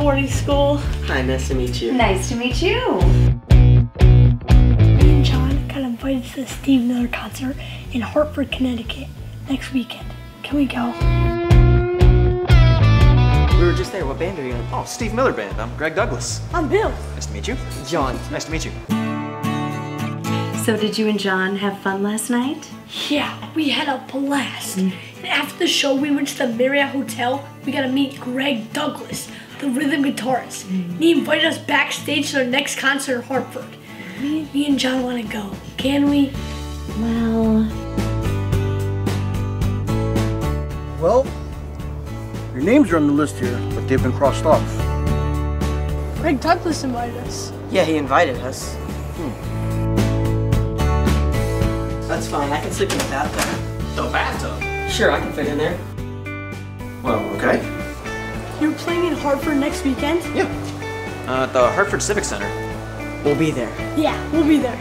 morning school. Hi, nice to meet you. Nice to meet you. Me and Jon got invited to the Steve Miller concert in Hartford, Connecticut next weekend. Can we go? We were just there. What band are you in? Oh, Steve Miller Band. I'm Greg Douglas. I'm Bill. Nice to meet you. Jon. Nice to meet you. So did you and Jon have fun last night? Yeah, we had a blast. And after the show, we went to the Marriott Hotel. We got to meet Greg Douglas, the rhythm guitarist. He invited us backstage to their next concert in Hartford. Me, me and Jon want to go. Can we? Well, Well, your names are on the list here, but they've been crossed off. Greg Douglas invited us. Yeah, he invited us. Hmm. That's fine. I can sleep in the bathtub. The bathtub. Sure, I can fit in there. Well, okay. You're playing in Hartford next weekend? Yeah. Uh, at the Hartford Civic Center. We'll be there. Yeah, we'll be there.